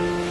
Bye.